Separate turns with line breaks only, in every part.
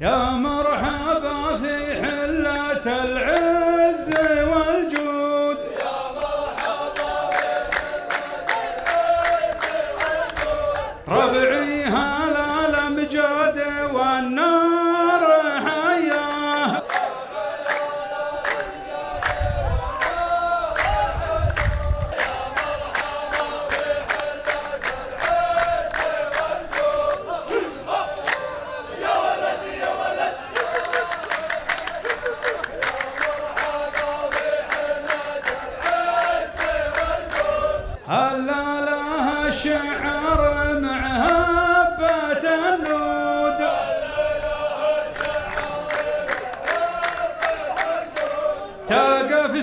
يا مرحبا.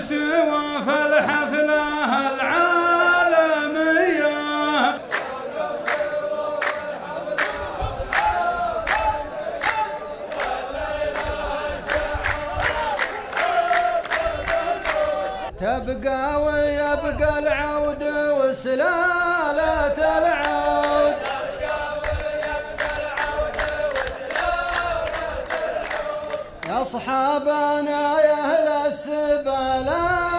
سوا في الحفلة العالمية.
تبقى ويبقى العود وسلالة العود. يا اصحابنا يا اهل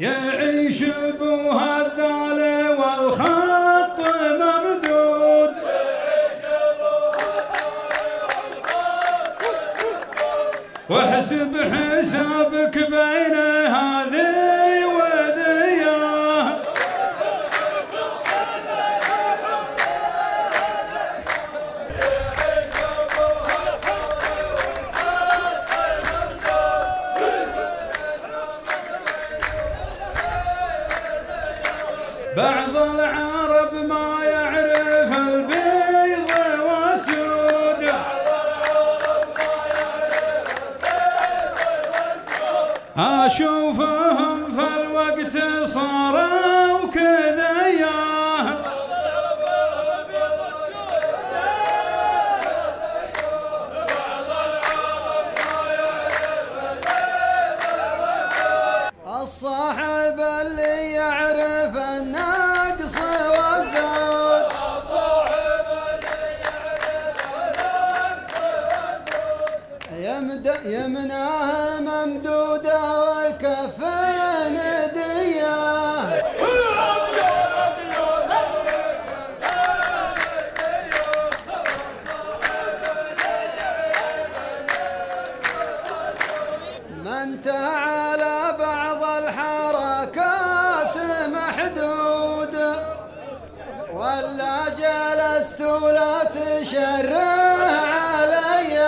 يعيش بوهذال والخط ممدود. واحسب حسابك بين هذه أشوفهم في الوقت صاروا
ولا جلست ولا تشرع علي.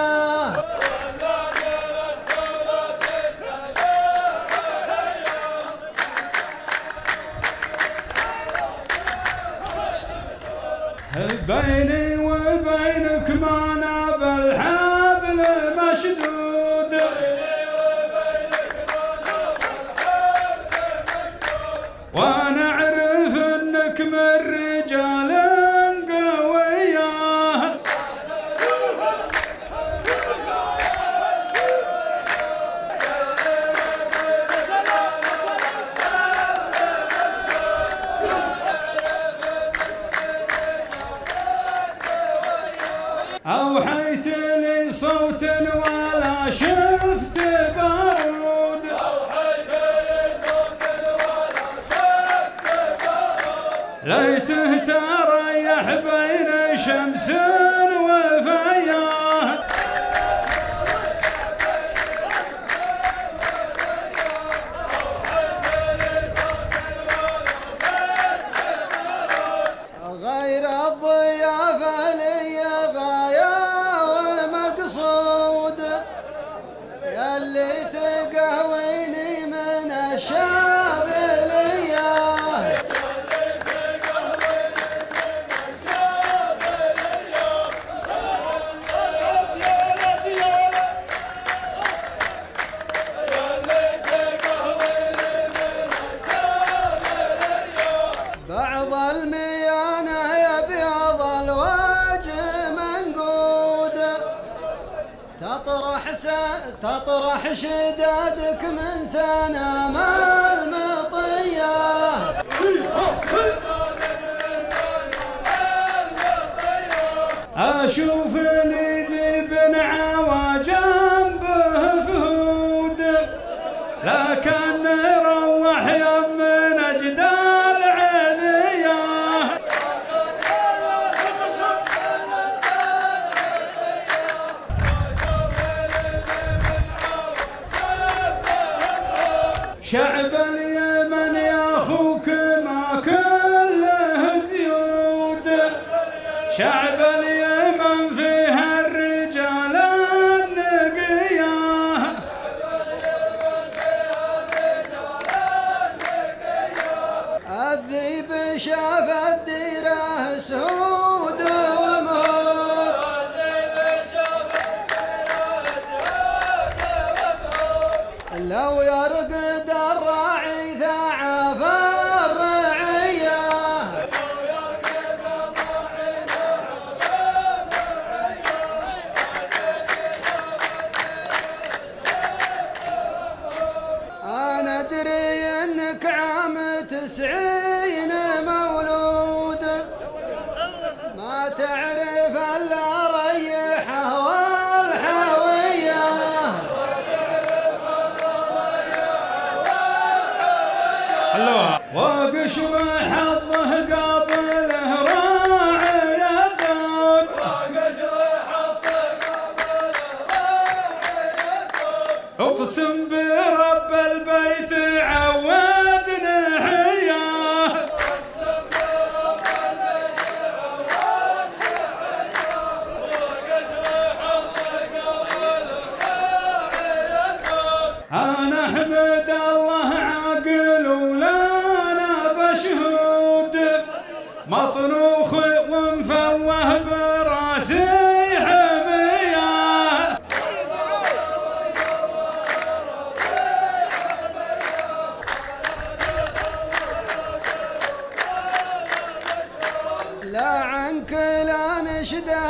بيني وبينك ما ناب أوحيت لي صوت
تطرح شدادك من سنام المطية
شعب اليمن فيها الرجال النقية.
الذيب شاف الديرة سود تعرف ريحه
حلوها وقشر حظه قابله راعي الدود. اقسم برب احمد الله عاقل ولا بشهود مطروخ ومفوه براسي حمية.
لا عنك لا نشدة